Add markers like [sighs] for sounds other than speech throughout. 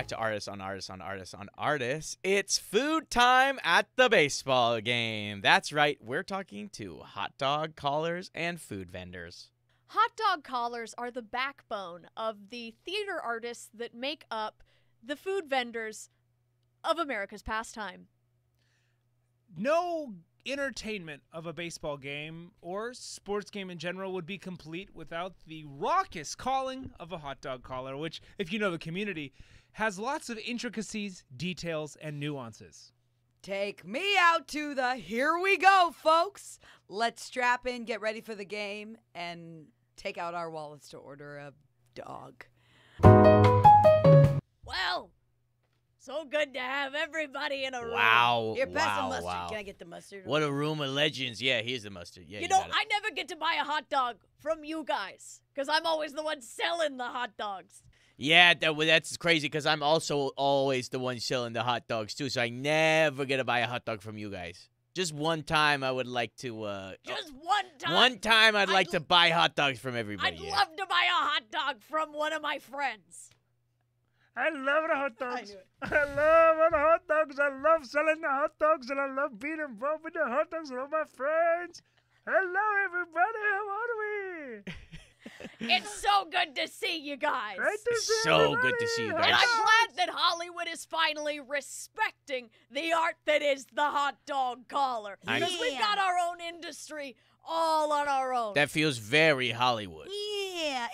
back to Artists on Artists on Artists on Artists. It's food time at the baseball game. That's right, we're talking to hot dog callers and food vendors. Hot dog callers are the backbone of the theater artists that make up the food vendors of America's pastime. No entertainment of a baseball game or sports game in general would be complete without the raucous calling of a hot dog caller, which, if you know the community, has lots of intricacies, details, and nuances. Take me out to the here we go, folks. Let's strap in, get ready for the game, and take out our wallets to order a dog. Well, so good to have everybody in a room. Wow. Here, pass the wow, mustard. wow. Can I get the mustard? What a room of legends. Yeah, here's the mustard. Yeah, You you know, got it. I never get to buy a hot dog from you guys because I'm always the one selling the hot dogs. Yeah, that, well, that's crazy because I'm also always the one selling the hot dogs too, so I never get to buy a hot dog from you guys. Just one time, I would like to. Uh, Just one time. one time, I'd I'd like l- to buy hot dogs from everybody. I'd yeah. love to buy a hot dog from one of my friends. I love the hot [laughs] dogs. knew it. I love the hot dogs. I love selling the hot dogs, and I love being involved with the hot dogs with all my friends. Hello, everybody. How are we? [laughs] It's so good to see you guys. Great to It's see so good to see you everybody. And guys. I'm glad that Hollywood is finally respecting the art that is the hot dog collar. I- Because we've got our own industry all on our own. That feels very Hollywood. Yeah,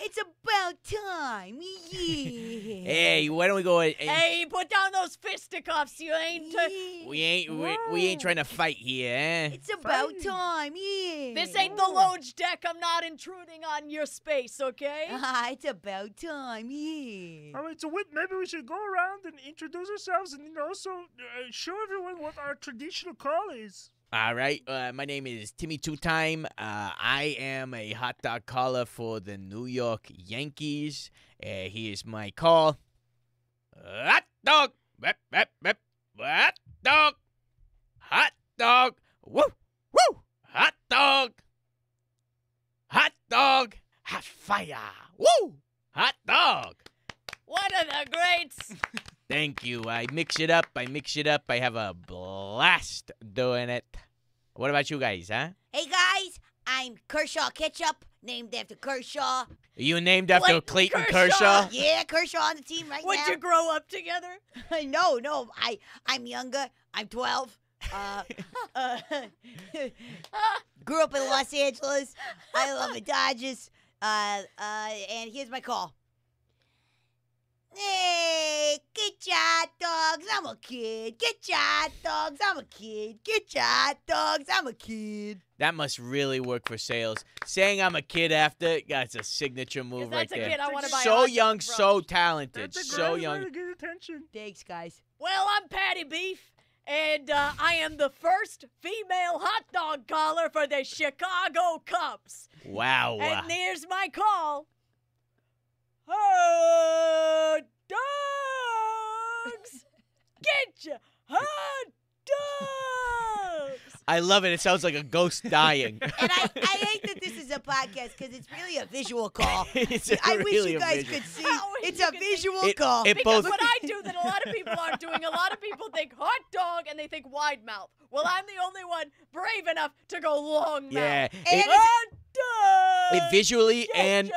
it's about time. Yeah. Hey, why don't we go? And, hey, put down those fisticuffs. You ain't. Uh, we ain't we, we ain't trying to fight here, eh? It's about time. Yeah. this ain't the Loge deck. I'm not intruding on your space, okay? [laughs] Ah, it's about time. Yeah. All right, so what, maybe we should go around and introduce ourselves and you know, also uh, show everyone what our traditional call is. All right, uh, my name is Timmy Two Time. Uh, I am a hot dog caller for the New York Yankees. Uh, here's my call. Hot dog, Bep, bep, bep. hot dog, hot dog, woo, woo, hot dog, hot dog, hot fire, woo, hot dog. One of the greats. [laughs] Thank you. I mix it up. I mix it up. I have a blast doing it. What about you guys, huh? Hey guys, I'm Kershaw Ketchup, named after Kershaw. You named after Clayton Clayton Kershaw. Kershaw? Yeah, Kershaw on the team right Would now. you grow up together? [laughs] no, no, I I'm younger. I'm 12. Uh, [laughs] uh, [laughs] grew up in Los Angeles. I love the Dodgers. Uh, uh, and here's my call. Hey, get your hot dogs. I'm a kid. Get your hot dogs. I'm a kid. Get your hot dogs. I'm a kid. That must really work for sales. Saying I'm a kid after, that's a signature move If right a there. kid I buy. So hot young, from. so talented, That's a so young. way to get attention. Thanks, guys. Well, I'm Patty Beef, and uh, I am the first female hot dog caller for the Chicago Cubs. Wow. And here's my call. Hot dogs! [laughs] Get your hot dogs! [laughs] I love it. It sounds like a ghost dying. [laughs] And I, I hate that this is a podcast because it's really a visual call. it's a I wish really you a guys visual- could see. I wish It's you a could see. visual It- call. it Because both- what I do that a lot of people aren't doing, a lot of people think hot dog and they think wide mouth. Well, I'm the only one brave enough to go long mouth. Yeah. And It, Hot dog! It visually and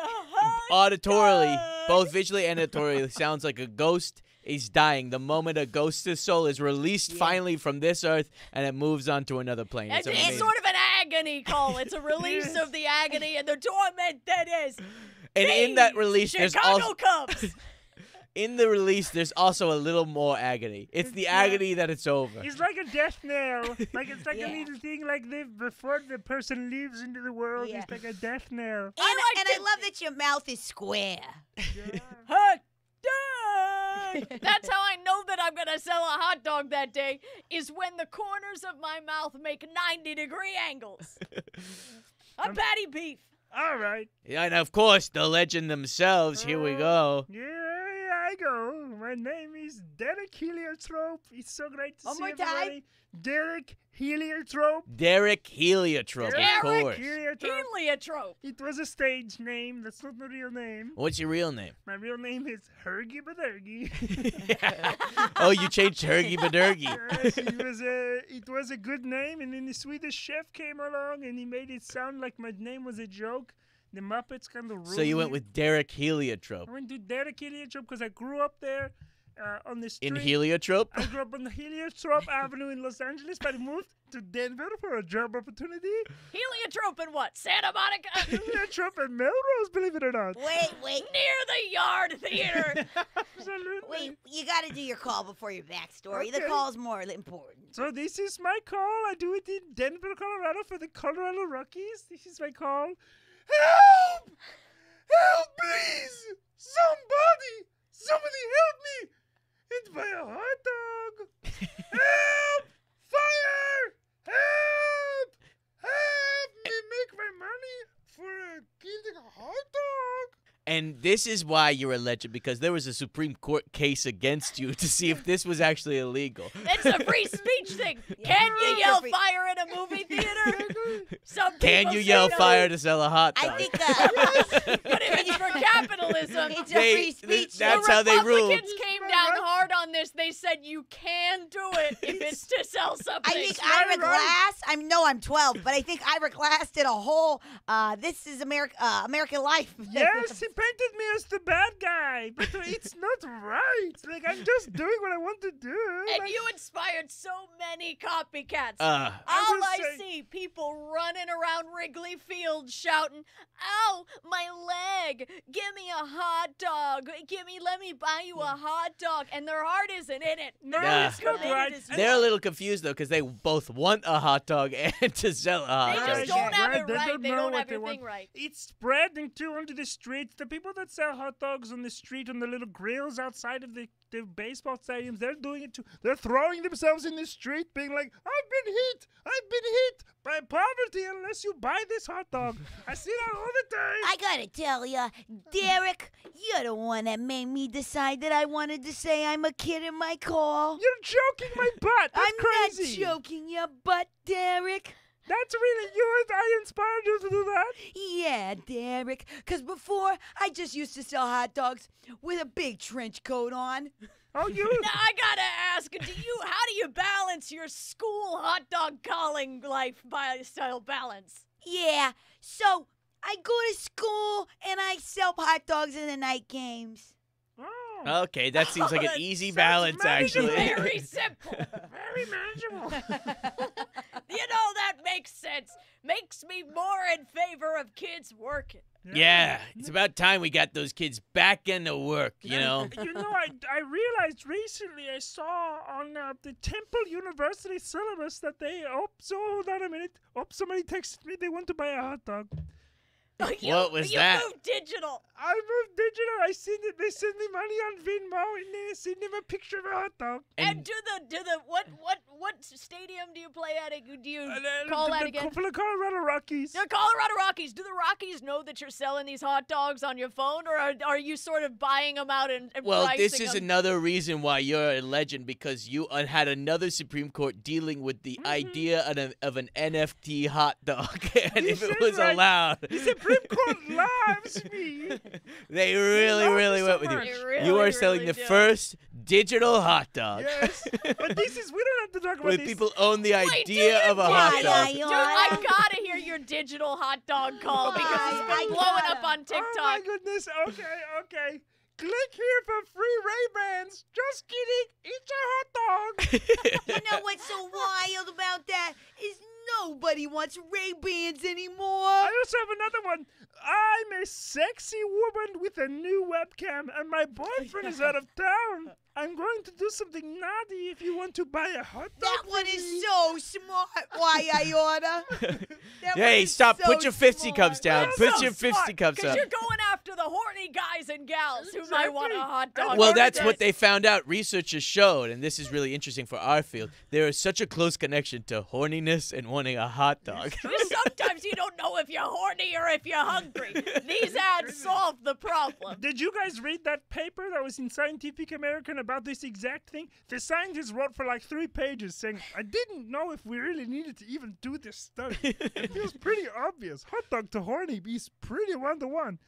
auditorily, both visually and auditorily, sounds like a ghost is dying. The moment a ghost's soul is released Yeah. finally from this earth and it moves on to another plane. It's, It's sort of an agony call. It's a [laughs] release of the agony and the torment that is. and in that release, there's Chicago also Cubs. [laughs] in the release, there's also a little more agony. It's the Yeah. agony that it's over. It's like a death knell. like it's like Yeah. a little thing like this before the person leaves into the world. Yeah. It's like a death knell. And, oh, I and I love that your mouth is square. Yeah. [laughs] hot dog. [laughs] That's how I know that I'm gonna sell a hot dog that day. Is when the corners of my mouth make 90 degree angles. [laughs] I'm Patty Beef. All right. Yeah, and of course, the legend themselves. Here we uh, go. Yeah, I I go. My name is Derek Heliotrope. It's so great to One see more time. everybody. Derek Heliotrope. Derek Heliotrope, Derek of course. Heliotrope. Heliotrope. It was a stage name. That's not my real name. What's your real name? My real name is Hergy Badergy. [laughs] oh, you changed Hergy Badurgy. [laughs] yes, it was a it was a good name, and then the Swedish chef came along and he made it sound like my name was a joke. The Muppets kind of ruined So you went with Derek Heliotrope. I went to Derek Heliotrope because I grew up there uh, on the street. In Heliotrope? I grew up on the Heliotrope [laughs] Avenue in Los Angeles, but I moved to Denver for a job opportunity. Heliotrope in what? Santa Monica? [laughs] Heliotrope and Melrose, believe it or not. Wait, wait, Near the Yard Theater. [laughs] Absolutely. wait. You got to do your call before your backstory. The Okay. call's more important. So this is my call. I do it in Denver, Colorado for the Colorado Rockies. This is my call. Help! Help, please! Somebody! Somebody help me! It's by a hot dog! help! Fire! Help! Help me make my money for uh, killing a hot dog! And this is why you're a legend because there was a Supreme Court case against you to see if this was actually illegal. It's a free speech thing. [laughs] Can you yell fire in a movie theater? [laughs] Some Can you yell no, fire to sell a hot dog? I think uh, [laughs] But if it's for capitalism, it's a They- free th- speech. that's the how they ruled. Republicans came down hard on this. They said you can do it if [laughs] it's to sell something. I think It's Ira right. Glass. I know I'm 12, but I think Ira Glass did a whole. Uh, this is America, uh, American Life. [laughs] Yes, he painted me as the bad guy, but it's not right. Like I'm just doing what I want to do. and Like, you inspired so many copycats. Uh, I All will I say- see people running around Wrigley Field shouting, "Ow, my leg! Give me a hot dog! Give me, let me buy you a hot dog!" And their heart isn't in it. No, Nah. it's not Committed right. as And they're a little confused though because they both want a hot dog [laughs] and to sell a hot They dog. just don't have right, it they right. don't They know don't what have they your want. right. It's spreading too onto the streets. The people that sell hot dogs on the street on the little grills outside of the, the baseball stadiums, they're doing it too. They're throwing themselves in the street, being like, "I've been hit. I've been hit by poverty unless you buy this hot dog." [laughs] I see that all the time. I gotta tell ya, Derek, you're the one that made me decide that I wanted to say I'm a kid in my call. You're joking my butt. That's I'm crazy. not joking your butt, Derek. That's really you. I inspired you to do that. Yeah, Derek. Cause before I just used to sell hot dogs with a big trench coat on. Oh, you. [laughs] Now I gotta ask, do you? How do you balance your school hot dog calling life by style balance? Yeah, so I go to school and I sell hot dogs in the night games. Okay, that seems like Oh, an [laughs] easy balance, actually. Very [laughs] simple. very manageable. [laughs] you know that makes sense. Makes me more in favor of kids working. yeah, it's about time we got those kids back into work, you know? you know, I, I realized recently I saw on uh, the Temple University syllabus that they. Oh, so hold on a minute. Oh, somebody texted me they want to buy a hot dog. [laughs] You- What was you that? moved digital. I moved digital. I send it. They sent me money on Venmo, and then I sent them a picture of a hot dog. And, do the do the what what what stadium do you play at? Do you And then call the, that the, again? For the Colorado Rockies. The Colorado Rockies. Do the Rockies know that you're selling these hot dogs on your phone, or are, are you sort of buying them out and, and Well, this is them? another reason why you're a legend because you uh, had another Supreme Court dealing with the idea of an, of an NFT hot dog, [laughs] and You if it was right. allowed, The Supreme Court me. they really, love me really so went with you. much. They you really, are selling really the do. first digital hot dog. Yes, but this is we don't have to talk about Where this. people own the Wait, do idea you of a really? hot Yeah, dog. Dude, I gotta hear your digital hot dog call because it's I- been blowing up gotta. on TikTok. Oh my goodness. Okay, okay. Click here for free Ray Bans. Just kidding. Eat your hot dog. [laughs] You know what's so wild about that is nobody wants Ray Bans anymore. I also have another one. I'm a sexy woman with a new webcam, and my boyfriend is out of [laughs] town. I'm going to do something naughty if you want to buy a hot dog. That one is so smart. Why I [laughs] order? That one hey, stop! so Put your fisticuffs smart. down. That's Put so your smart, fisticuffs 'cause up. you're going after the horny guys and gals who might want a hot dog. Well, every that's what they found out. Researchers showed, and this is really interesting for our field. There is such a close connection to horniness and wanting a hot dog. Sometimes you don't know if you're horny or if you're hungry. [laughs] [laughs] These ads solve the problem. Did you guys read that paper that was in Scientific American about this exact thing? The scientists wrote for like three pages saying, I didn't know if we really needed to even do this study. it [laughs] feels pretty obvious. Hot dog to horny is pretty one to one.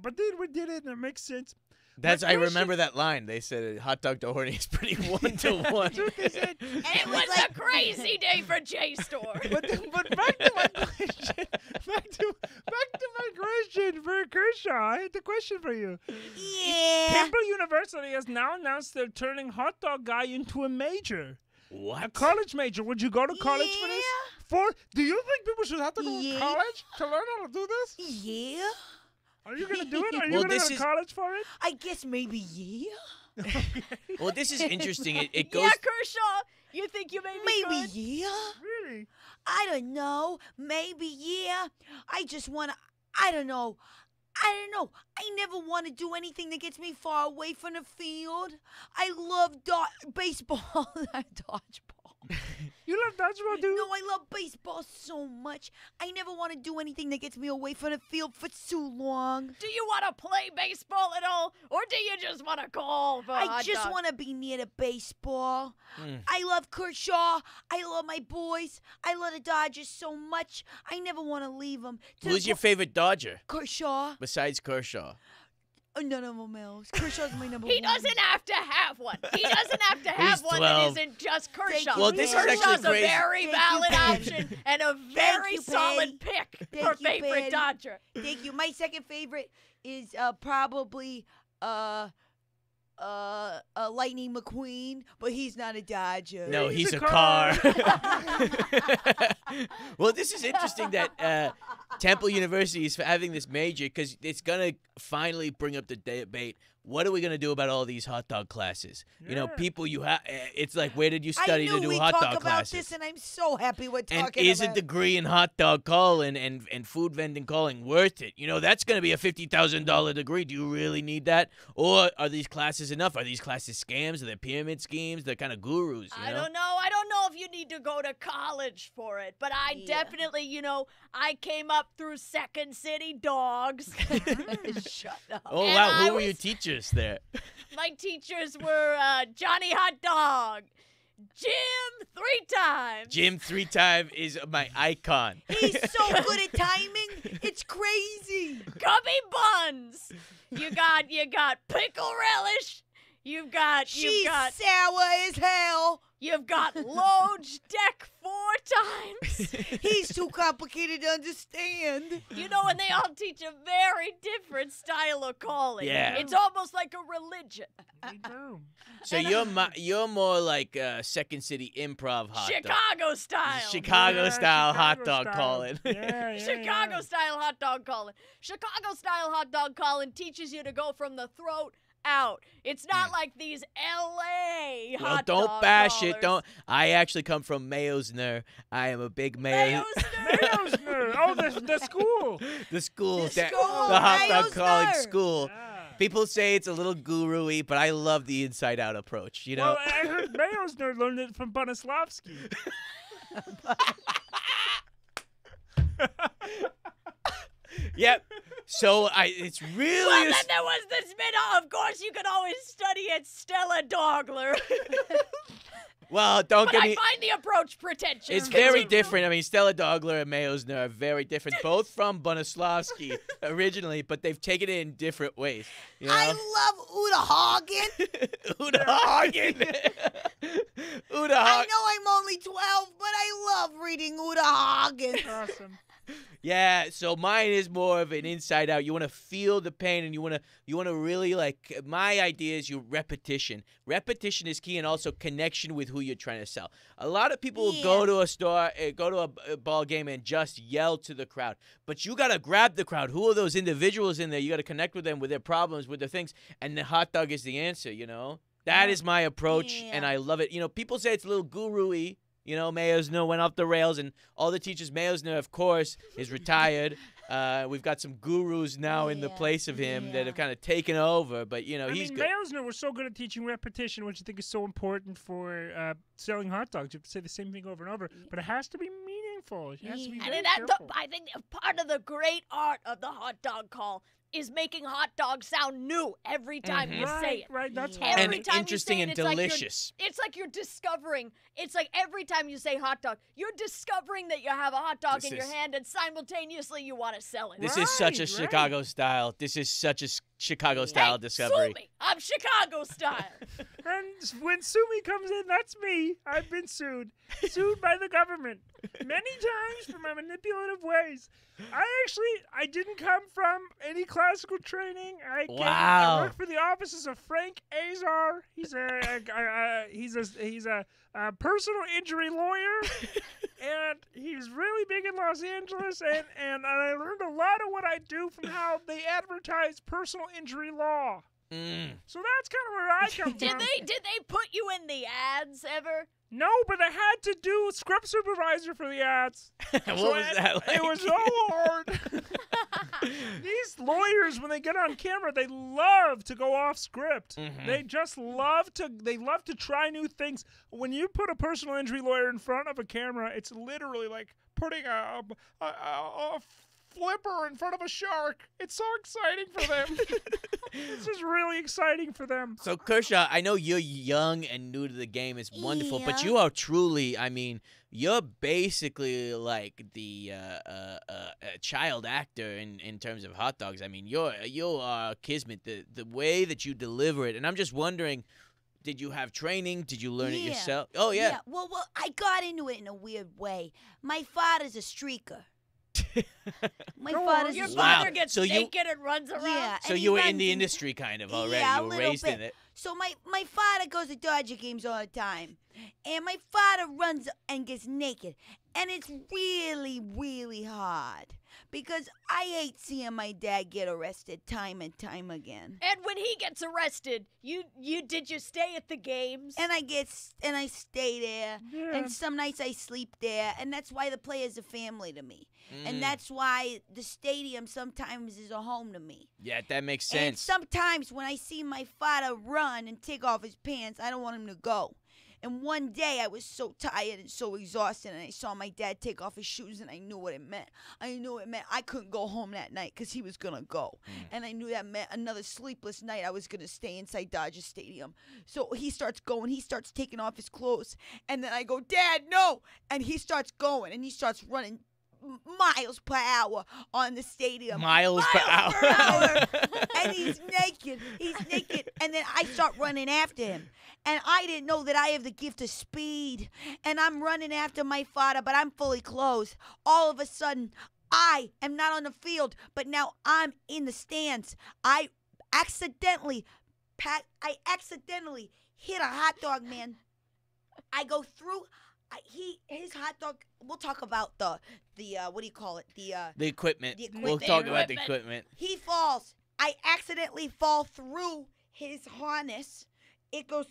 But then we did it and it makes sense. That's I remember that line. They said uh, hot dog to horny is pretty [laughs] one to one. They said, [laughs] And it was a crazy day for JSTOR. but, but back to my question. [laughs] Back to, back to my question for Kershaw. I had a question for you. Yeah. Temple University has now announced they're turning hot dog guy into a major. A What? college major. Would you go to college for this? For do you think people should have to go Yeah. to college to learn how to do this? Yeah. Are you gonna do it? [laughs] Are you Well, gonna this go to is- college for it? I guess maybe yeah. [laughs] Well, this is interesting. It, it [laughs] goes. yeah, Kershaw, you think you may be Maybe good? yeah. Really? I don't know. Maybe yeah. I just want to. I don't know. I don't know. I never want to do anything that gets me far away from the field. I love do- baseball. Dodgeball. [laughs] You love dodgeball too? No, I love baseball so much. I never want to do anything that gets me away from the field for too long. Do you want to play baseball at all, or do you just want to call for a I hot just want to be near the baseball. Hmm. I love Kershaw. I love my boys. I love the Dodgers so much. I never want to leave them. Who's your favorite Dodger Kershaw? besides Kershaw? Oh, none of them else. Kershaw's my number [laughs] He one. doesn't have to have one. He [laughs] doesn't have to have He's one 12. that isn't just Kershaw. Well, this is Kershaw's actually a crazy. very Thank valid Patty. option and a very you, solid pick Thank for you, favorite Patty. Dodger. Thank you. My second favorite is uh, probably uh, uh, uh, Lightning McQueen, but he's not a Dodger. No, He's he's, a a car. [laughs] well, this is interesting that uh, Temple University is having this major because it's gonna finally bring up the debate. What are we gonna do about all these hot dog classes? You know, people you have. Eh, it's like, where did you study to do we'd hot talk dog about classes? this, and I'm so happy we're and talking is a about degree in hot dog calling and, and food vending calling worth it? You know, that's going to be a $50,000 degree. Do you really need that? Or are these classes enough? Are these classes scams? Are they pyramid schemes? They're kind of gurus, you I don't know. I don't know if you need to go to college for it, but I Yeah. definitely, you know, I came up through Second City Dogs. [laughs] [laughs] Shut up. Oh, And wow. I Who were your was- teachers there? [laughs] My teachers were uh, Johnny Hot Dog, Jim three times. Jim three time is my icon. He's so [laughs] good at timing. It's crazy. Gummy buns. You got you got pickle relish. You've got you've She's got sour as hell. You've got Loge Deck four times. [laughs] He's too complicated to understand. You know, and they all teach a very different style of calling. Yeah. It's almost like a religion. Me too. So you're my, you're more like uh, Second City improv hot dog. Chicago style. Chicago Yeah, style hot dog style. calling. Yeah, yeah, [laughs] Chicago yeah. style hot dog calling. Chicago style hot dog calling teaches you to go from the throat out. It's not like these LA Well, hot don't dog bash it. Don't. I actually come from Mayosner. I am a big Mayo. Mayo's nerd. [laughs] Oh, the, the school. [laughs] the school, The that- school, the hot dog Mayo's calling school. Yeah. People say it's a little guru-y, but I love the inside-out approach. You know. Well, I heard Mayosner learned it from Bonislavsky. [laughs] yep. So I, it's really. Well, a then there was the spin-off. Of course, you could always study at Stella Dogler. [laughs] well, don't but get I me. find the approach pretentious. It's very Continue. different. I mean, Stella Dogler and Mayosner are very different, both from Bonislavsky [laughs] originally, but they've taken it in different ways. You know? [laughs] I love Uta Hagen. Uta Hagen. Uta. Hagen. I know I'm only 12, but I love reading Uta Hagen. Awesome. Yeah, so mine is more of an inside out. You want to feel the pain and you want to you want to really like my idea is your repetition. Repetition is key and also connection with who you're trying to sell. A lot of people will go to a store, eh, go to a, a ball game and just yell to the crowd. But you got to grab the crowd. Who are those individuals in there? You got to connect with them with their problems, with their things, and the hot dog is the answer, you know? That Yeah. is my approach and I love it. You know, people say it's a little guru-y. You know, Mayosno went off the rails, and all the teachers, Mayosno, of course, is retired. [laughs] Uh, we've got some gurus now in the place of him that have kind of taken over, but you know I he's mean, good. Mayosner was so good at teaching repetition, which I think is so important for uh, selling hot dogs. You have to say the same thing over and over, but it has to be meaningful. It has to be And very it had the, careful. I think part of the great art of the hot dog call is making hot dogs sound new every time you mm-hmm. right, say it. right. That's Yeah. hard. Every and time you interesting say it, and it's like delicious. It's like you're discovering. It's like every time you say hot dog, you're discovering that you have a hot dog This in your hand, and simultaneously you want to sell it. This is such a Right, right. Chicago style. This is such a s- Chicago Hey, style sue discovery. me. I'm Chicago style. [laughs] And s- when Sumi comes in, that's me. I've been sued. Sued by the government many times for my manipulative ways. I actually, I didn't come from any classical training. I came, Wow. I work for the offices of Frank Azar. He's a, a, a, a he's a he's a, a personal injury lawyer, [laughs] and he's really big in Los Angeles. And, and I learned a lot of what I do from how they advertise personal injury law. Mm. So that's kind of where I come [laughs] did from. they did they put you in the ads ever? No, but I had to do script supervisor for the ads. [laughs] what So was it, that like? It was so hard. [laughs] These lawyers, when they get on camera, they love to go off script. Mhm. They just love to. They love to try new things. When you put a personal injury lawyer in front of a camera, it's literally like putting a a, a, a flipper in front of a shark. It's so exciting for them. [laughs] this is really exciting for them. So Kershaw, I know you're young and new to the game. It's wonderful, but you are truly, I mean, you're basically like the uh, uh, uh, child actor in, in terms of hot dogs. I mean, you're you are kismet. The the way that you deliver it, and I'm just wondering, did you have training? Did you learn it yourself? Oh yeah. yeah. Well, well, I got into it in a weird way. My father's a streaker. [laughs] My Go on. father's Your Wow. father gets So you- naked and runs around. Yeah. So you were in the industry kind of already. Yeah, a you were little raised bit. in it. So my my father goes to Dodger games all the time, and my father runs and gets naked, and it's really really hard because I hate seeing my dad get arrested time and time again. And when he gets arrested, you you did you stay at the games? And I get and I stay there, Yeah. and some nights I sleep there, and that's why the players are family to me, Mm. and that's why the stadium sometimes is a home to me. yeah, that makes sense. And sense. sometimes when I see my father run and take off his pants, I don't want him to go. And one day I was so tired and so exhausted, and I saw my dad take off his shoes, and I knew what it meant. I knew it meant I couldn't go home that night because he was gonna go, mm. and I knew that meant another sleepless night. I was gonna stay inside Dodger Stadium. So he starts going, he starts taking off his clothes, and then I go, Dad, no! And he starts going, and he starts running miles per hour on the stadium miles, per miles hour. per hour. [laughs] and he's naked. He's naked. And then I start running after him. And I didn't know that I have the gift of speed. And I'm running after my father, but I'm fully clothed. All of a sudden, I am not on the field, but now I'm in the stands. I accidentally pat I accidentally hit a hot dog man. I go through I, he his hot dog we'll talk about the the uh what do you call it? The uh the equipment. The We'll equipment. talk about the Equipment. equipment. he falls. I accidentally fall through his harness. It goes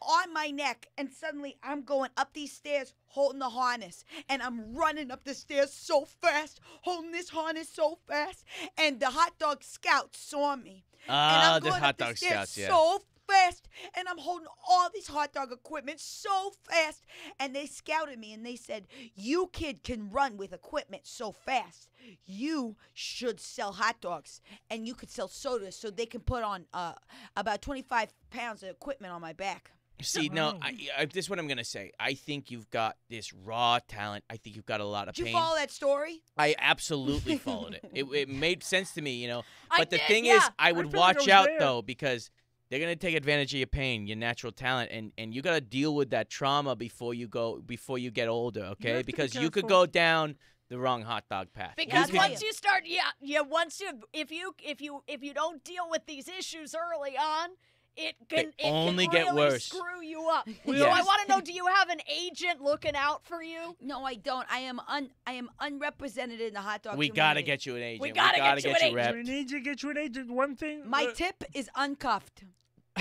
on my neck, and suddenly I'm going up these stairs holding the harness. And I'm running up the stairs so fast, holding this harness so fast. And the hot dog scouts saw me. and Ah, I'm the going hot up the dog stairs scouts. Yeah. so fast. And I'm holding all these hot dog equipment so fast. And they scouted me and they said, You kid can run with equipment so fast. You should sell hot dogs and you could sell sodas so they can put on uh, about 25 pounds of equipment on my back. See, no. I, I, this is what I'm gonna say. I think you've got this raw talent. I think you've got a lot of Did you follow that story? I absolutely followed it. it. It made sense to me, you know. [laughs] I But the did, thing is, yeah. I I would I watch was out there. though because they're gonna take advantage of your pain, your natural talent, and and you gotta deal with that trauma before you go before you get older, okay? have to be because you could go down the wrong hot dog path. Because could- Yeah. once you start, yeah, yeah. Once you, if you, if you, if you don't deal with these issues early on, it can, it only can get really worse. Screw you up. Well, [laughs] So I want to know: [laughs] Do you have an agent looking out for you? No, I don't. I am un I am unrepresented in the hot dog we gotta get you an agent. We gotta get you an get you agent. We need to get you an agent. One thing. My uh, tip is uncuffed.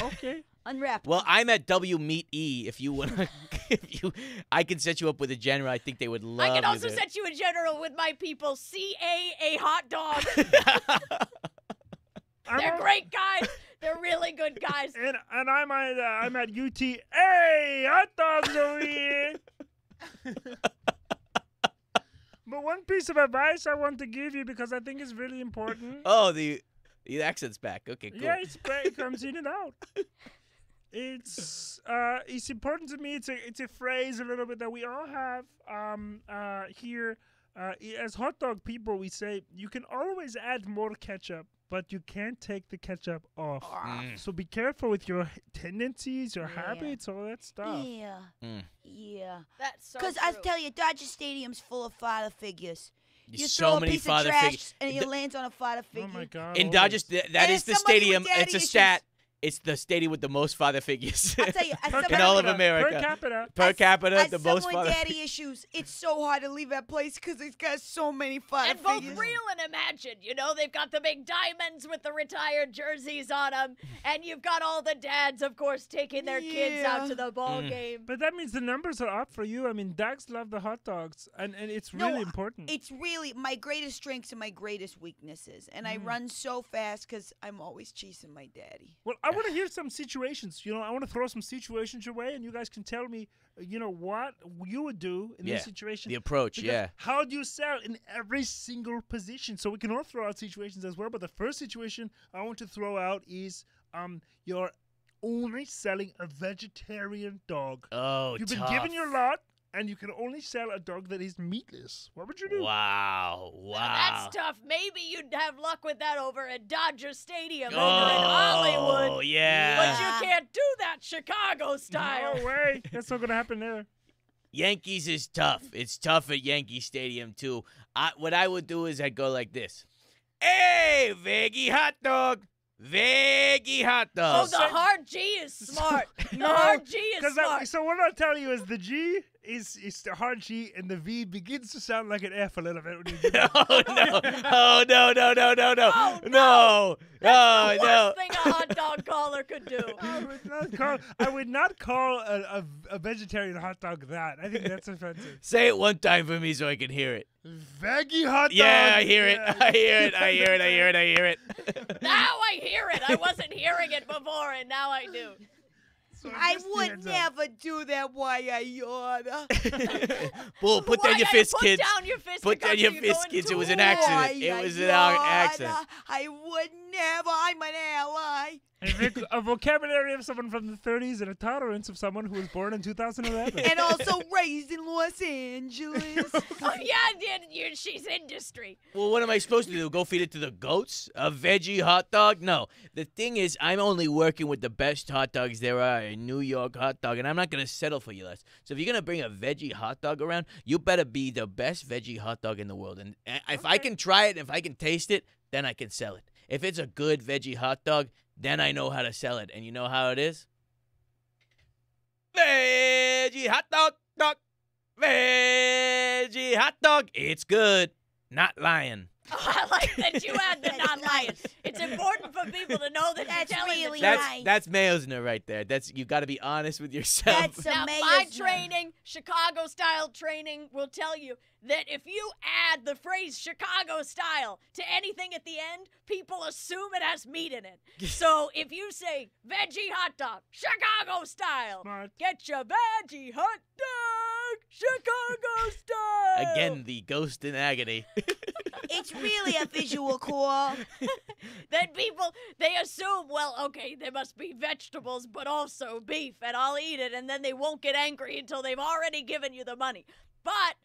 okay. [laughs] Unwrap. Well, I'm at W Meet E. If you want, if you, I can set you up with a general. I think they would love I can also there. set you a general with my people. C A a hot dog. I'm They're al- great guys. They're really good guys. And and I'm at uh, I'm at UT. Hey, hot dogs over here. but one piece of advice I want to give you because I think it's really important. oh, the the accent's back. Okay, cool. Yeah, it's ba- it comes in and out. It's uh, it's important to me. It's a it's a phrase a little bit that we all have um uh here. Uh, as hot dog people, we say you can always add more ketchup, but you can't take the ketchup off. Mm. So be careful with your tendencies, your Yeah. habits, all that stuff. Yeah. Mm. Yeah. That's so Because I tell you, Dodger Stadium's full of father figures. There's You so throw many a piece father of trash figures. and it The- lands on a father figure. Oh my god! In always. Dodgers, th- that And is the stadium. daddy It's a issues. stat. It's the stadium with the most father figures I tell you, [laughs] as someone, in all of America. Per capita. per capita. as The most someone father. daddy issues, it's so hard to leave that place because it's got so many father and both real and imagined. You know, they've got the big diamonds with the retired jerseys on them, and you've got all the dads, of course, taking their kids out to the ball Mm. game. But that means the numbers are up for you. I mean, dads love the hot dogs, and, and it's No, really important. It's really my greatest strengths and my greatest weaknesses, and I Mm. run so fast because I'm always chasing my daddy. Well, I want to hear some situations. You know, I want to throw some situations your way, and you guys can tell me, you know, what you would do in Yeah, this situation. The approach, Because yeah. How do you sell in every single position? So we can all throw out situations as well. But the first situation I want to throw out is um you're only selling a vegetarian dog. Oh, You've been given your lot, and you can only sell a dog that is meatless. What would you do? Wow, Now, wow. That's tough. Maybe you'd have luck with that over at Dodger Stadium oh, over in oh, Hollywood. yeah. But you can't do that Chicago style. No way. That's not gonna happen there. Yankees is tough. It's tough at Yankee Stadium too. I, what I would do is I'd go like this. Hey, veggie hot dog, veggie hot Oh, dog. the hard G is [laughs] smart. The No, hard G is Because smart. so what I'll tell you is the G is is the hard G, and the V begins to sound like an F a little bit when you give [laughs] it. Oh, [laughs] oh no! Oh no! No! No! No! No! Oh, no! That's the Oh no! worst thing a hot dog caller could do. [laughs] I would not call. I would not call a, a, a vegetarian hot dog that. I think that's offensive. Say it one time for me so I can hear it. Veggie hot dog. Yeah, I hear it. I hear it. I hear it. I hear it. I hear it. Now I hear it. I wasn't hearing it before, and now I do. So I would heads up. never do that. Why I oughta? [laughs] Bull, put Why down your gotta fist, put kids. down your fist Put down your you're fist, kids. It was an hard. accident. It was an accident. I would never. I'm an ally. A vocabulary of someone from the 30s and a tolerance of someone who was born in 2011. And also raised in Los Angeles. [laughs] Oh yeah, yeah, yeah, she's industry. Well, what am I supposed to do? Go feed it to the goats? A veggie hot dog? No. The thing is, I'm only working with the best hot dogs there are in New York hot dog, and I'm not going to settle for you less. So if you're going to bring a veggie hot dog around, you better be the best veggie hot dog in the world. And if I can try it, if I can taste it, then I can sell it. If it's a good veggie hot dog, then I know how to sell it. And you know how it is? Veggie hot dog, dog. Veggie hot dog. It's good. Not lying. Oh, [laughs] I like that you had the That's not It's important for people to know that That's you're telling really the truth. That's Nice. that's Mayosner right there. That's you got to be honest with yourself. That's a Now, my training, Chicago style training, will tell you that if you add the phrase Chicago style to anything at the end, people assume it has meat in it. [laughs] so if you say veggie hot dog, Chicago style, Smart. get your veggie hot dog, Chicago style. Again, the ghost in agony. [laughs] it's really a visual call. [laughs] then people they assume, well, okay, there must be vegetables, but also beef, and I'll eat it, and then they won't get angry until they've already given you the money. But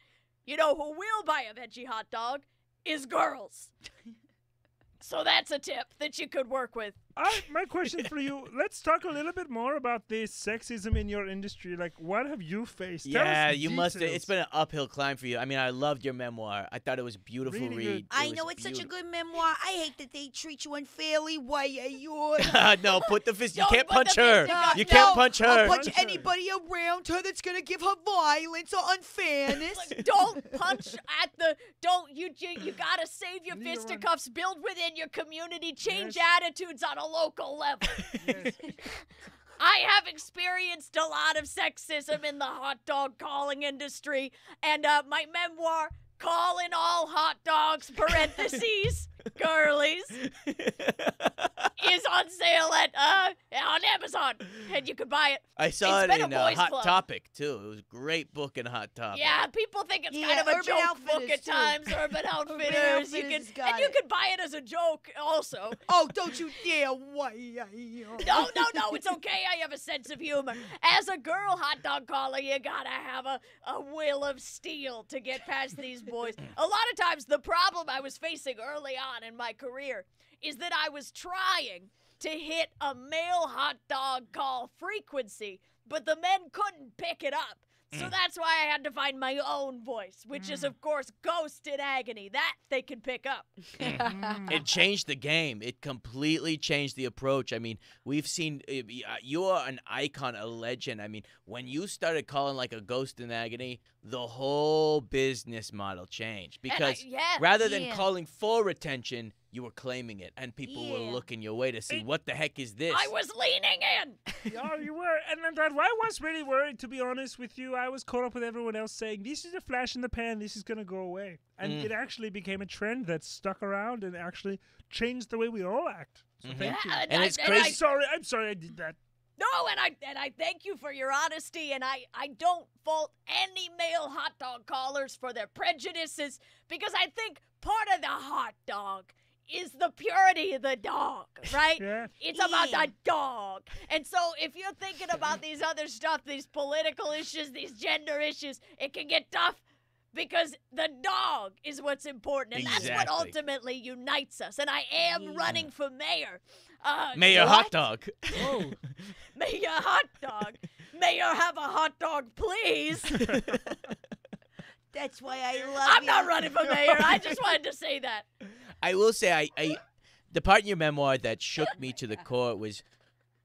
you know who will buy a veggie hot dog is girls. [laughs] so that's a tip that you could work with. I, my question for you: Let's talk a little bit more about this sexism in your industry. Like, what have you faced? Tell yeah, the you must. details. It's been an uphill climb for you. I mean, I loved your memoir. I thought it was a beautiful Really read. It I know it's such a good memoir. I hate that they treat you unfairly. Why are you? [laughs] no, put the fist. You Don't can't punch her. fist You her- can't punch her. I'll punch Punch her. anybody around her that's gonna give her violence or unfairness. [laughs] [laughs] Don't punch at the don't you you, you gotta save your Neither one. fisticuffs build within your community change Yes. attitudes on a local level Yes. [laughs] I have experienced a lot of sexism in the hot dog calling industry, and uh, my memoir, Calling All Hot Dogs, parentheses, [laughs] girlies, is on sale at uh on Amazon, and you can buy it. I saw It's it been a in uh, Hot club. Topic too. It was a great book in Hot Topic. Yeah, people think it's Yeah, kind of a Urban joke book at too. times. Urban [laughs] Outfitters, you Outfitters can, has got and you it. can buy it as a joke also. [laughs] Oh, don't you dare! Why? No, no, no, it's okay. I have a sense of humor. As a girl hot dog caller, you gotta have a, a will of steel to get past these boys. A lot of times, the problem I was facing early on in my career is that I was trying to hit a male hot dog call frequency, but the men couldn't pick it up. So that's why I had to find my own voice, which is, of course, Ghost in Agony. That they can pick up. It changed the game. It completely changed the approach. I mean, we've seen uh, uh, you are an icon, a legend. I mean, when you started calling like a ghost in agony, the whole business model changed And I- because yeah. rather than Yeah. calling for attention, you were claiming it, and people were looking your way to see It- what the heck is this. I was leaning in. [laughs] yeah, you were, and then that I was really worried. To be honest with you, I was caught up with everyone else saying this is a flash in the pan. This is gonna go away, and Mm. it actually became a trend that stuck around and actually changed the way we all act. So Mhm. thank you. Yeah, And I- it's I- I'm crazy- sorry. I'm sorry I did that. No, and I and I thank you for your honesty, and I I don't fault any male hot dog callers for their prejudices because I think part of the hot dog is the purity of the dog, [laughs] right? Yeah. It's about Yeah. the dog. And so if you're thinking about these other stuff, these political issues, these gender issues, it can get tough because the dog is what's important. And that's what ultimately unites us. And I am running for mayor. Uh, Mayor what? Hot Dog. [laughs] Oh, Mayor hot dog. Mayor have a hot dog, please. [laughs] That's why I love I'm you. not running for mayor. I just wanted to say that. I will say, I, I, the part in your memoir that shook me to the core was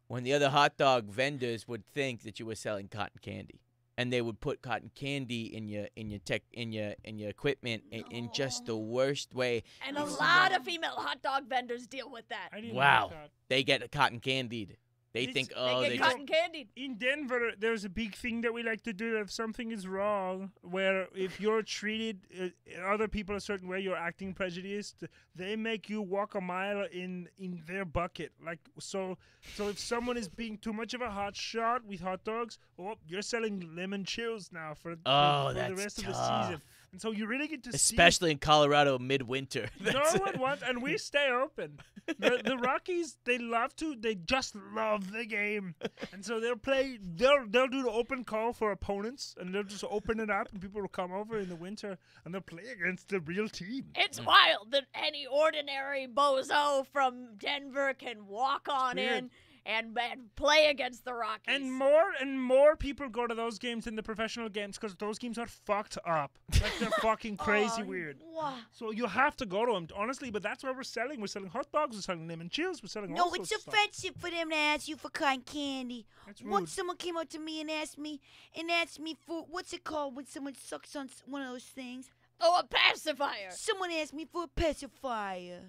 when the other hot dog vendors would think that you were selling cotton candy, and they would put cotton candy in your in your tech in your in your equipment in, in just the worst way. And a lot of female hot dog vendors deal with that. I didn't Wow. Like that. They get cotton candied. They This- think, They oh, get they cotton candied. In Denver, there's a big thing that we like to do if something is wrong, where if you're treated uh, other people a certain way, you're acting prejudiced. They make you walk a mile in in their bucket. Like so, so if someone is being too much of a hot shot with hot dogs, oh, you're selling lemon chills now for, for- Oh, for, the that's rest of the season. And so you really get to see especially in Colorado midwinter. [laughs] no That's- one wants, and we stay open. The, the Rockies, they love to, they just love the game, and so they'll play. They'll they'll do the open call for opponents, and they'll just open it up, and people will come over in the winter, and they'll play against the real team. It's wild that any ordinary bozo from Denver can walk on weird. in and, and play against the Rockies. And more and more people go to those games than the professional games because those games are fucked up, like they're [laughs] fucking crazy Oh, weird. wha- So you have to go to them, honestly. But that's what we're selling. We're selling hot dogs. We're selling lemon chills. We're selling all No, it's sorts of stuff. offensive for them to ask you for cotton candy. That's rude. Once someone came up to me and asked me and asked me for what's it called when someone sucks on one of those things? oh, a pacifier. Someone asked me for a pacifier.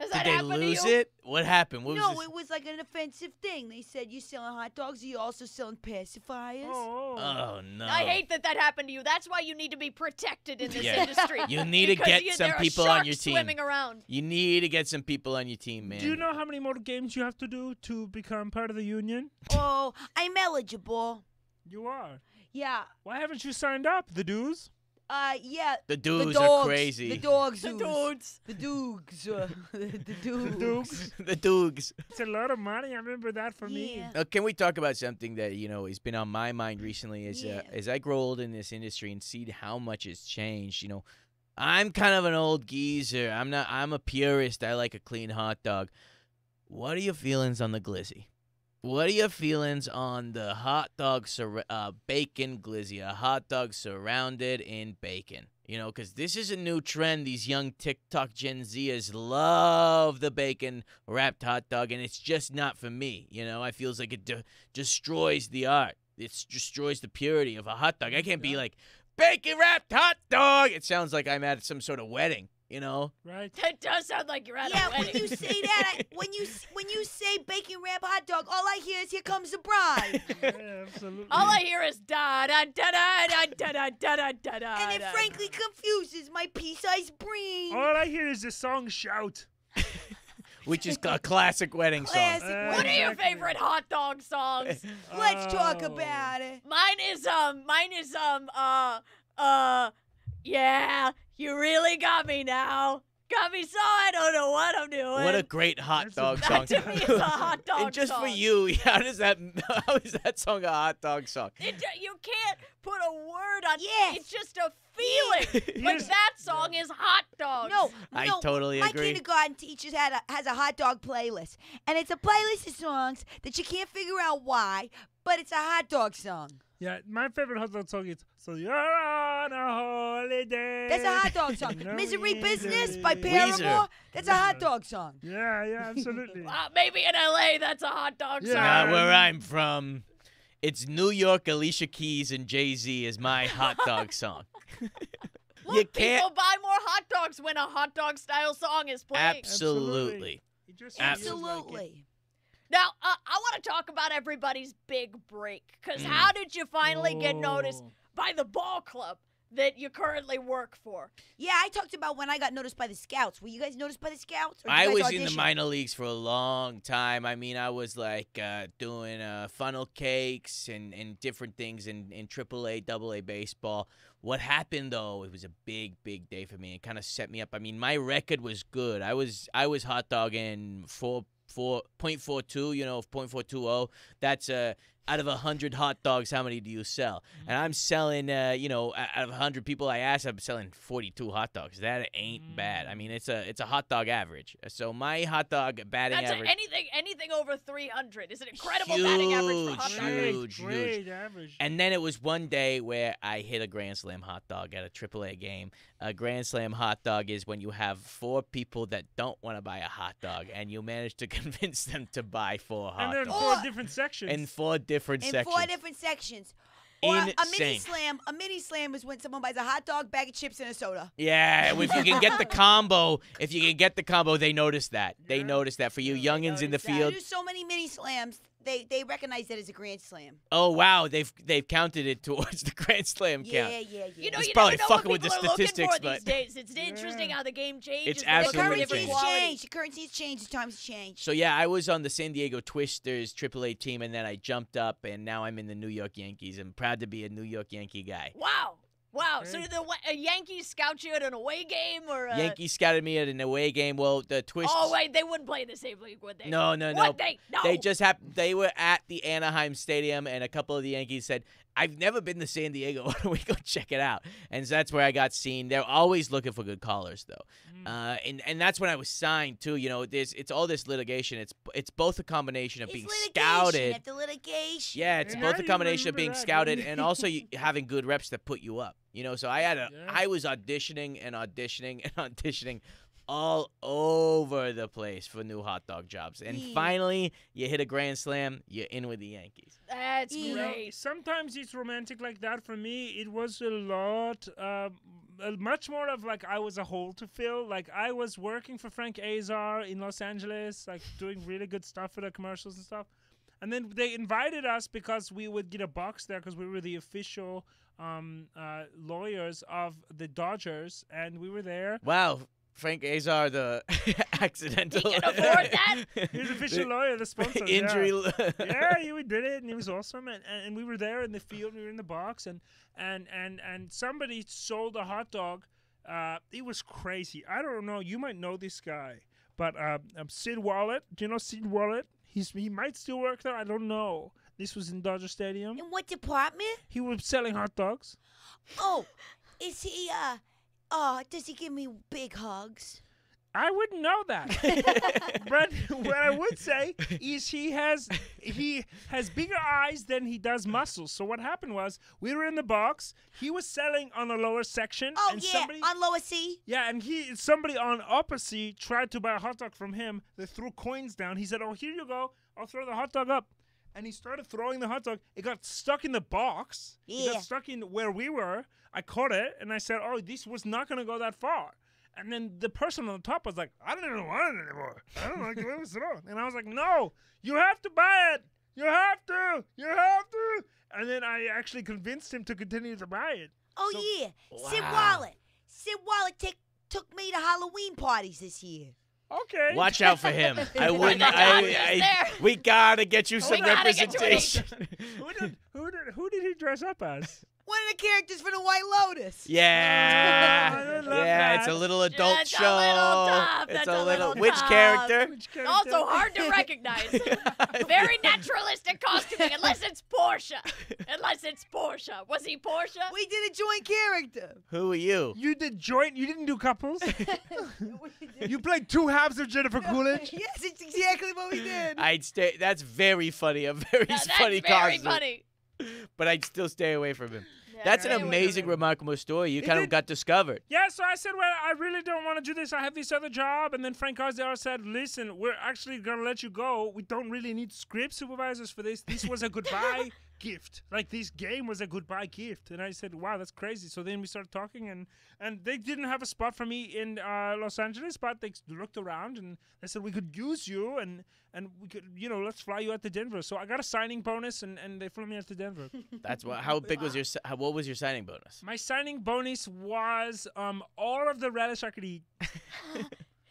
Has Did they lose it? What happened? What no, was this? it was like an offensive thing. They said you're selling hot dogs. Are you also selling pacifiers? Oh, Oh no! I hate that that happened to you. That's why you need to be protected in this Yeah. industry. [laughs] You need to get you- some people on your team. swimming around. You need to get some people on your team, man. Do you know how many more games you have to do to become part of the union? Oh, I'm eligible. You are. Yeah. Why haven't you signed up? The dues? Uh, yeah. the the dudes dogs, are crazy. The dogs. The oos. dudes. The doogs. uh, [laughs] [laughs] the [laughs] doogs. Dukes. the Doogs. It's a lot of money. I remember that for me. Uh, can we talk about something that you know has been on my mind recently? As Yeah. uh, as I grow old in this industry and see how much has changed, you know, I'm kind of an old geezer. I'm not. I'm a purist. I like a clean hot dog. What are your feelings on the glizzy? What are your feelings on the hot dog sur- uh, bacon glizzy? A hot dog surrounded in bacon. You know, because this is a new trend. These young TikTok Gen Zers love the bacon wrapped hot dog, and it's just not for me. You know, I feels like it de- destroys the art. It destroys the purity of a hot dog. I can't be like bacon wrapped hot dog. It sounds like I'm at some sort of wedding. You know. Right. That does sound like you're at Yeah, a when you say that, I, when you when you say bacon wrap hot dog, all I hear is "Here comes the bride," Yeah, absolutely. All I hear is da da da da da da da da da da da. and it da. frankly confuses my pea-sized brain. All I hear is the song "Shout." Which is a classic wedding song. Classic Uh, What are your Exactly. favorite hot dog songs? Let's talk Oh. about it. Mine is um mine is um uh uh yeah, you really got me now. Got me so I don't know what I'm doing. What a great hot That's a- dog that song. to me is a hot [laughs] dog and just song. for you, [laughs] how does that how is that song a hot dog song? It, you can't put a word on Yes. It's just a feeling. [laughs] like that song is hot dogs. No, I no. totally my agree. kindergarten teacher had a, has a hot dog playlist, and it's a playlist of songs that you can't figure out why, but it's a hot dog song. Yeah, my favorite hot dog song is "So You're on a Holiday." That's a hot dog song. [laughs] No Misery Business by. Paramore. That's a hot dog song. Yeah, yeah, [laughs] absolutely. Uh, maybe in LA that's a hot dog Yeah. song. Uh, where I'm from, it's New York. Alicia Keys and Jay Z is my hot dog [laughs] song. Look, you can't people buy more hot dogs when a hot dog style song is playing. absolutely. It just like. Absolutely. Now, uh, I want to talk about everybody's big break. Because Mm. how did you finally get noticed Oh. by the ball club that you currently work for? Yeah, I talked about when I got noticed by the scouts. Were you guys noticed by the scouts? Or I you guys was in the minor leagues for a long time. I mean, I was like uh, doing uh, funnel cakes and, and different things in, in AAA, AA baseball. What happened though? It was a big, big day for me. It kind of set me up. I mean, my record was good. I was I was hot dogging four four point four two. You know, point four two zero. That's uh, out of a hundred hot dogs, how many do you sell? And I'm selling, uh, you know, out of hundred people I asked, I'm selling 42 hot dogs. That ain't bad. I mean, it's a it's a hot dog average. So my hot dog batting That's a, average. anything anything over 300 is an incredible batting average for hot Huge, dog. Great, huge, huge. average. And then it was one day where I hit a Grand Slam hot dog at a AAA game. A Grand Slam hot dog is when you have four people that don't want to buy a hot dog, and you manage to [laughs] convince them to buy four hot and then dogs four Or- different sections. in four different in sections. four different sections. Or a mini slam. A mini slam is when someone buys a hot dog, bag of chips, and a soda. Yeah, if you can get the [laughs] combo, if you can get the combo, they notice that. They notice that for you youngins in the notice that. field. There's so many mini slams. They they recognize that as a grand slam. Oh wow, they've they've counted it [laughs] towards the Grand Slam Yeah, count. yeah, yeah. Yeah. You know, It's you probably know fucking with the people are looking statistics, for these but- days. It's interesting Yeah. how the game changes. It's and there's the absolutely different currency's changed. quality. changed. The currency's changed. The times changed. So yeah, I was on the San Diego Twisters AAA team, and then I jumped up, and now I'm in the New York Yankees. I'm proud to be a New York Yankee guy. Wow. Wow. So did the uh, Yankees scout you at an away game or a... Yankees scouted me at an away game. Well, the twist. Oh wait, they wouldn't play in the same league, would they? No, no, no. What they? No. They just happened. They were at the Anaheim Stadium, and a couple of the Yankees said, "I've never been to San Diego. [laughs] Why don't we go check it out?" And so that's where I got seen. They're always looking for good callers, though, Mm. uh, and and that's when I was signed too. You know, there's it's all this litigation. It's it's both a combination of it's being litigation scouted. after litigation. Yeah, it's Yeah, both a combination of being that, scouted and also you, [laughs] having good reps that put you up. You know, so I had a, Yeah. I was auditioning and auditioning and [laughs] auditioning all over the place for new hot dog jobs, and Yeah. finally you hit a grand slam, you're in with the Yankees. That's You You know, great. sometimes it's romantic like that. For me, it was a lot, um, uh, much more of like I was a hole to fill. Like I was working for Frank Azar in Los Angeles, like doing really good stuff for the commercials and stuff. And then they invited us because we would get a box there because we were the official um, uh, lawyers of the Dodgers, and we were there. Wow, Frank Azar, the [laughs] accidental He can afford that? [laughs] He was official lawyer, the sponsor. injury. yeah, [laughs] he we did it, and it was awesome. And, and, and we were there in the field, we were in the box, and and and and somebody sold a hot dog. Uh, it was crazy. I don't know. You might know this guy, but uh, um, Sid Wallet. Do you know Sid Wallet? He's he might still work there. I don't know. This was in Dodger Stadium. In what department? He was selling hot dogs. Oh, is he? Uh, oh, does he give me big hugs? I wouldn't know that. [laughs] but what I would say is he has he has bigger eyes than he does muscles. So what happened was we were in the box. He was selling on a lower section. Oh and yeah, somebody, on lower C. yeah, and he somebody on upper C tried to buy a hot dog from him. They threw coins down. He said, "Oh, here you go. I'll throw the hot dog up." And he started throwing the hot dog. It got stuck in the box. It Yeah. got stuck in where we were. I caught it and I said, "Oh, this was not going to go that far." And then the person on the top was like, I don't even want it anymore. I don't like lettuce at all. And I was like, no, you have to buy it. You have to. You have to. And then I actually convinced him to continue to buy it. Oh So- yeah, Sid Wow. Wallet. Sid Wallet take, took me to Halloween parties this year. Okay. Watch out for him. [laughs] I wouldn't. I, I, we gotta get you some representation. [laughs] Who did, who did who did he dress up as? One of the characters for the White Lotus. yeah, [laughs] I love yeah. It's a little adult It's a show. little tough. It's That's a a little. little Which character? Which character? Also hard to [laughs] recognize. [laughs] Very naturalistic costuming, unless it's Portia. Unless it's Portia. Was he Portia? We did a joint character. Who are you? You did joint. You didn't do couples. We did- you played two halves of Jennifer Coolidge. yes, it's exactly what we did. I'd stay. That's very funny. A very Now, that's funny very costume. funny. [laughs] But I'd still stay away from him. Yeah, That's an stay amazing, remarkable story. You Is kind of got discovered. Yeah, so I said, well, I really don't want to do this. I have this other job. And then Frank Azar said, listen, we're actually going to let you go. We don't really need script supervisors for this. This was a goodbye [laughs] gift. Like, this game was a goodbye gift. And I said, wow, that's crazy. So then we started talking, and, and they didn't have a spot for me in uh, Los Angeles, but they looked around and they said, we could use you, and, and we could, you know, let's fly you out to Denver. So I got a signing bonus, and, and they flew me out to Denver. [laughs] That's what. How big was your? How, what was your signing bonus? My signing bonus was um, all of the relish I could eat.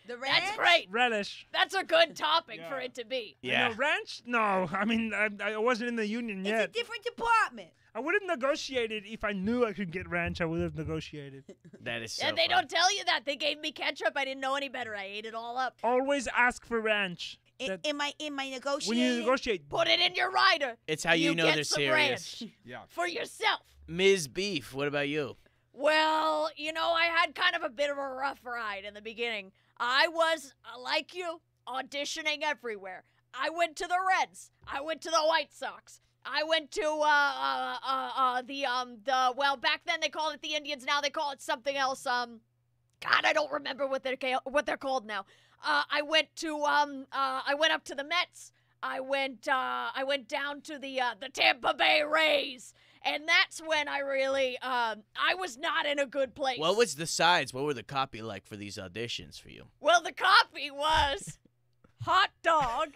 The ranch. That's great. Relish. That's a good topic for it to be. Yeah. No, ranch? No. I mean, I, I wasn't in the union It's a yet. different department. I would have negotiated if I knew I could get ranch. I would have negotiated. [laughs] That is so. and they funny. don't tell you that. They gave me ketchup. I didn't know any better. I ate it all up. Always ask for ranch. In, That- in my in my when you negotiate. Put it in your rider It's how you, know get they're some serious. ranch Yeah. for yourself. Ms. Beef. What about you? Well, you know, I had kind of a bit of a rough ride in the beginning. I was, uh, like you, auditioning everywhere. I went to the Reds. I went to the White Sox. I went to uh, uh, uh, uh, the um the well back then they called it the Indians. Now they call it something else. Um, God, I don't remember what they're what they're called now. Uh, I went to um uh, I went up to the Mets. I went uh, I went down to the uh, the Tampa Bay Rays, and that's when I really um I was not in a good place. What was the sides? What were the copy like for these auditions for you? Well, the copy was [laughs] hot dog.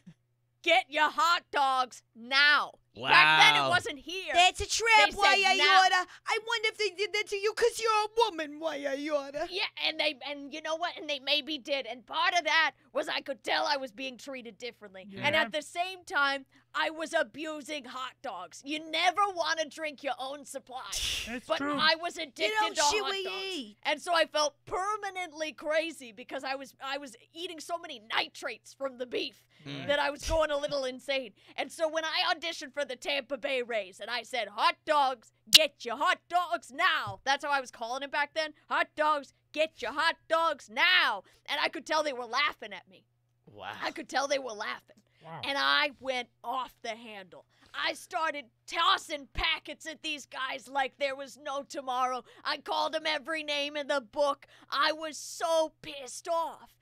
Get your hot dogs now. Back then it wasn't here. That's a trap, They why said I now. order. I wonder if they did that to you because you're a woman, why I yeah, and they and you know what? And they maybe did. And part of that was I could tell I was being treated differently. Yeah. And at the same time, I was abusing hot dogs. You never want to drink your own supply. [sighs] That's But true. I was addicted You don't to shit hot dogs. eat. And so I felt permanently crazy because I was I was eating so many nitrates from the beef Mm. that I was going a little insane. And so when I auditioned for the Tampa Bay Rays and I said, "Hot dogs, get your hot dogs now." That's how I was calling it back then. Hot dogs, get your hot dogs now. And I could tell they were laughing at me. Wow. I could tell they were laughing. Wow. And I went off the handle. I started tossing packets at these guys like there was no tomorrow. I called them every name in the book. I was so pissed off.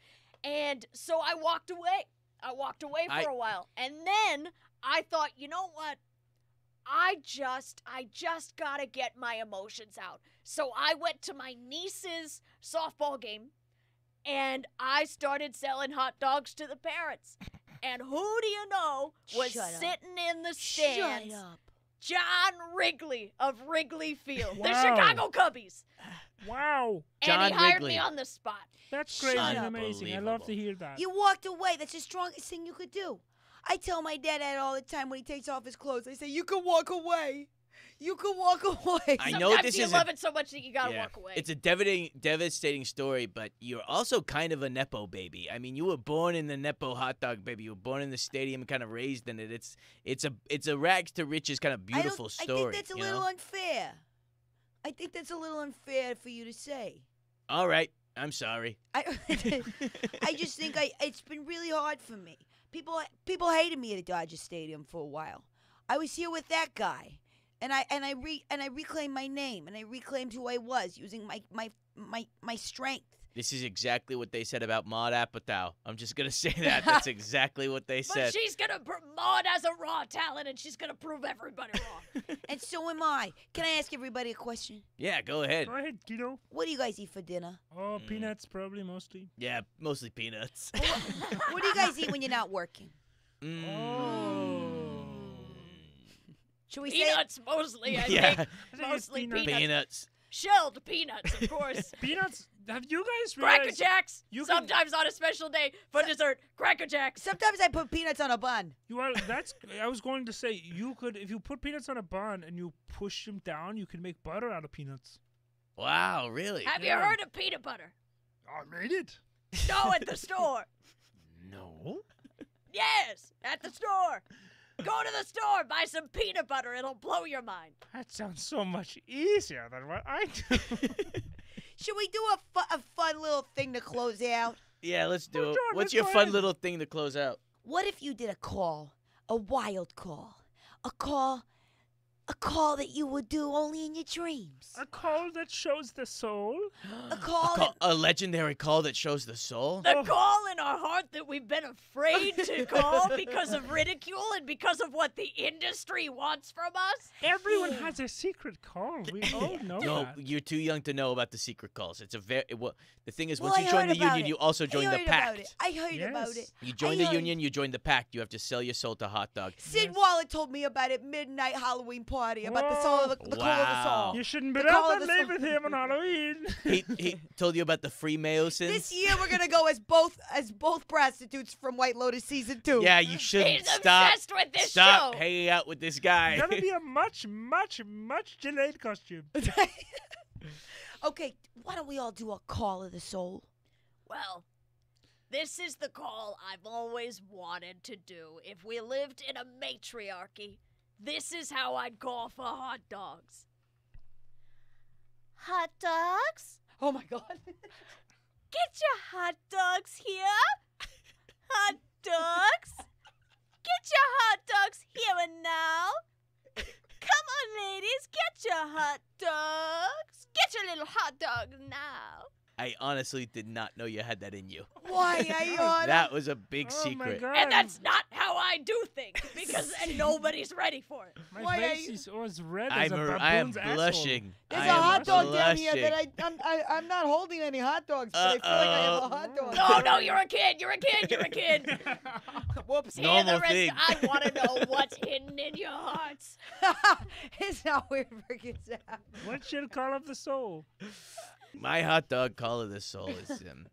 And so I walked away. I walked away for I- a while. And then I thought, you know what? I just I just got to get my emotions out. So I went to my niece's softball game and I started selling hot dogs to the parents. And who do you know was Shut up. sitting in the stands? Shut up. John Wrigley of Wrigley Field, the Chicago Cubbies. wow. And John he hired Wrigley. me on the spot. That's crazy and amazing. I love to hear that. You walked away. That's the strongest thing you could do. I tell my dad that all the time when he takes off his clothes. I say, "You can walk away. You can walk [laughs] away." I Sometimes know this you is love a, it so much that you gotta yeah, walk away. It's a devastating, devastating story, but you're also kind of a nepo baby. I mean, you were born in the nepo hot dog baby. You were born in the stadium, kind of raised in it. It's it's a it's a rags to riches kind of beautiful I story. I think that's a little know? unfair. I think that's a little unfair for you to say. All right, I'm sorry. I, [laughs] I just think I it's been really hard for me. People people hated me at Dodger Stadium for a while. I was here with that guy, and I and I re and I reclaimed my name and I reclaimed who I was using my my my my strength This is exactly what they said about Maud Apatow. I'm just gonna [laughs] say that. [laughs] That's exactly what they said. But said. she's gonna pr- Maud has a raw talent, and she's gonna prove everybody wrong. [laughs] And so am I. Can I ask everybody a question? Yeah, go ahead. Go ahead, kiddo. What do you guys eat for dinner? Oh, Mm. peanuts probably mostly. Yeah, mostly peanuts. What do you guys eat when you're not working? Mm. Should we say peanuts mostly, I Yeah. think. I think it's Mostly peanuts. peanuts. Peanuts. Shelled peanuts, of course. Peanuts. Have you guys realized? Cracker realized? Jacks. you can- Sometimes on a special day for dessert, Cracker Jacks. Sometimes I put peanuts on a bun. You are. [laughs] That's. I was going to say you could if you put peanuts on a bun and you push them down, you can make butter out of peanuts. Wow, really? Have Yeah. you heard of peanut butter? I made it. No, at the [laughs] store. No. Yes, at the store. Go to the store, buy some peanut butter. It'll blow your mind. That sounds so much easier than what I do. [laughs] Should we do a, fu- a fun little thing to close out? Yeah, let's do Well, it. John, What's your fun ahead. little thing to close out? What if you did a call, a wild call, a call, a call that you would do only in your dreams, a call that shows the soul. [gasps] a call, A, call, a legendary call that shows the soul? The Oh. call in our heart that we've been afraid to [laughs] call because of ridicule and because of what the industry wants from us. Everyone has a secret call. We [laughs] all know no, that. you're too young to know about the secret calls. It's a very well, the thing is Well, once I you join the union, it. you also join the heard about pact. it. I heard about it. You join I the heard- union, you join the pact. You have to sell your soul to hot dog. Sid Yes. Wallet told me about it midnight Halloween party about the soul of the, the call of the soul. You shouldn't be The out of that the late soul. with him on Halloween. [laughs] he he told you about the free Freemasons. This year we're gonna go as both as both prostitutes from White Lotus season two. yeah, you should He's stop. obsessed with this Stop show. hanging out with this guy. Gotta be a [laughs] much, much, much delayed costume. [laughs] okay, why don't we all do a call of the soul? Well, this is the call I've always wanted to do. If we lived in a matriarchy, this is how I'd call for hot dogs. Hot dogs? Oh my god. [laughs] Get your hot dogs here. Hot dogs? Get your hot dogs here and now. Come on, ladies, get your hot dogs. Get your little hot dogs now. I honestly did not know you had that in you. Why I [laughs] uh, That was a big oh my secret. god. And that's not how I do things because [laughs] and nobody's ready for it. My Why face you- is always red as I'm a a, I am baboon's asshole. blushing. There's I a hot dog down here that. I I'm, I, I'm not holding any hot dogs, but I feel like I have a hot dog. No, no, you're a kid. You're a kid. You're a kid. [laughs] Whoops. Normal the rest. thing. I want to know what's hidden in your hearts. it's not weird for kids to have. What's your call up the soul? My hot dog call of the soul is um,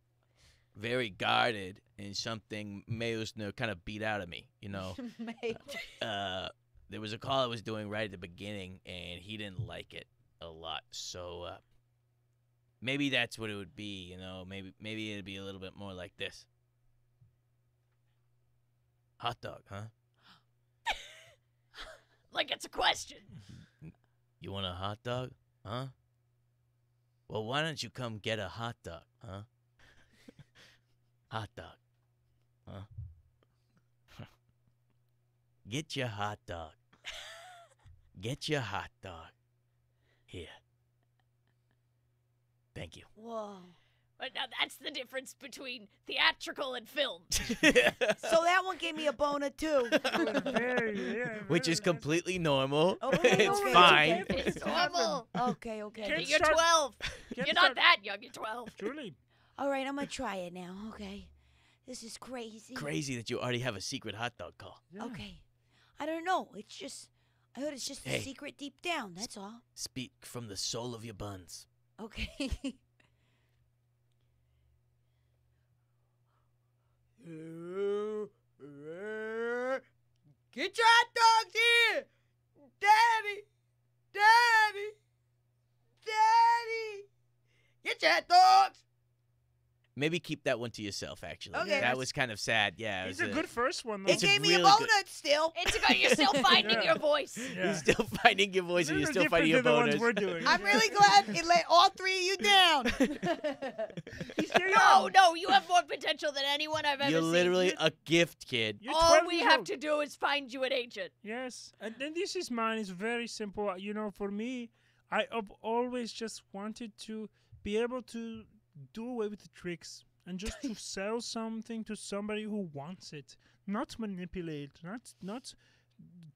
very guarded and something Mayosner kind of beat out of me. You know, [laughs] uh, there was a call I was doing right at the beginning, and he didn't like it a lot. So uh, maybe that's what it would be. You know, maybe maybe it'd be a little bit more like this. Hot dog, huh? [laughs] Like it's a question. You want a hot dog, huh? Well, why don't you come get a hot dog, huh? hot dog, huh? get your hot dog. Get your hot dog. Here. Thank you. Whoa. But now that's the difference between theatrical and film. [laughs] So that one gave me a boner too. [laughs] Which is completely normal. Okay, [laughs] it's okay, fine. okay. It's normal. Okay, okay. Can't You're start- 12. You're not start- that young. You're 12. Julie, All right, I'm gonna try it now. Okay. This is crazy. Crazy that you already have a secret hot dog call. yeah. Okay. I don't know. It's just I heard it's just Hey. a secret deep down. That's all. Speak from the soul of your buns. Okay. Get your hot dogs here, Daddy, Daddy, Daddy. Get your hot dogs. Maybe keep that one to yourself. Actually, Okay. that was kind of sad. Yeah, It's was a good first one, though. It gave me really a good- still. It's about you're still [laughs] finding Yeah. your voice. Yeah. You're still finding your voice and you're still finding your different bonus. the ones we're doing. I'm really glad it let all three of you down. [laughs] [laughs] No, no, you have more potential than anyone I've ever seen. You're literally a gift, kid. You're All we years have old. to do is find you an agent. Yes, and then this is mine. It's very simple. You know, for me, I have always just wanted to be able to do away with the tricks and just to [laughs] sell something to somebody who wants it, not manipulate, not not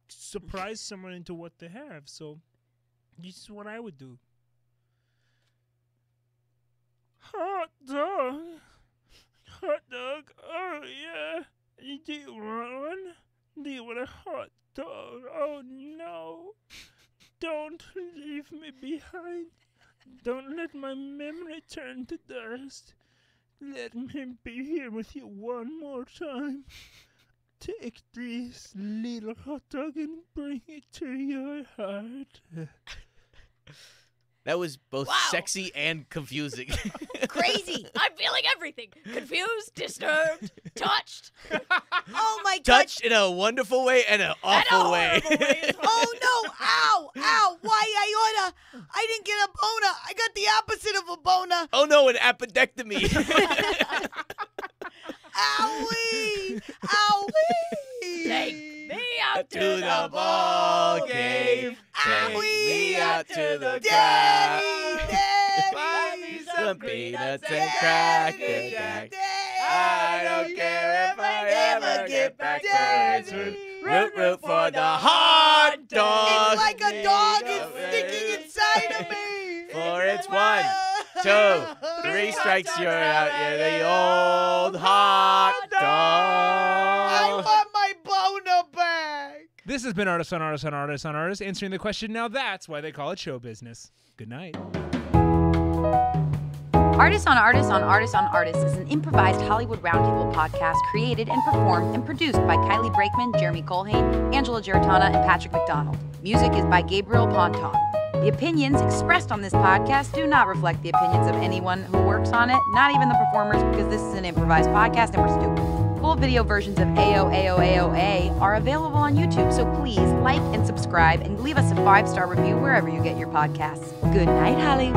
surprise someone into what they have. So this is what I would do. Hot dog. Hot dog. Oh yeah. Do you want one? Do you want a hot dog? Oh no. Don't leave me behind. Don't let my memory turn to dust. Let me be here with you one more time. Take this little hot dog and bring it to your heart. [laughs] That was both Wow. sexy and confusing. [laughs] Crazy. I'm feeling everything. Confused, disturbed, touched. Oh my god. Touched in a wonderful way and an and a awful way. way [laughs] well. Oh no! Ow! Ow! Why I oughta? I didn't get a boner. I got the opposite of a boner. oh no, an appendectomy. [laughs] Owie! Owie! Take me out to the ball game. Take me out to the Daddy! crowd. [laughs] Daddy! Buy me some peanuts and cracker jack. I don't care if I ever get back to Daddy! Root, root for the hot dog. It's like a dog is sticking inside of [laughs] me. For it's one, two, [laughs] three strikes, you're out. You're the old hot dog. want my boner back. This has been Artist on Artist on Artist on Artist, answering the question. Now that's why they call it show business. Good night. Artist on Artist on Artist on Artist is an improvised Hollywood Roundtable podcast created and performed and produced by Kylie Brakeman, Jeremy Culhane, Angela Giarratana, and Patrick McDonald. Music is by Gabriel Ponton. The opinions expressed on this podcast do not reflect the opinions of anyone who works on it, not even the performers, because this is an improvised podcast and we're stupid full video versions of AOAOAOA are available on YouTube, so please like and subscribe and leave us a five star review wherever you get your podcasts. Good night, Hollywood.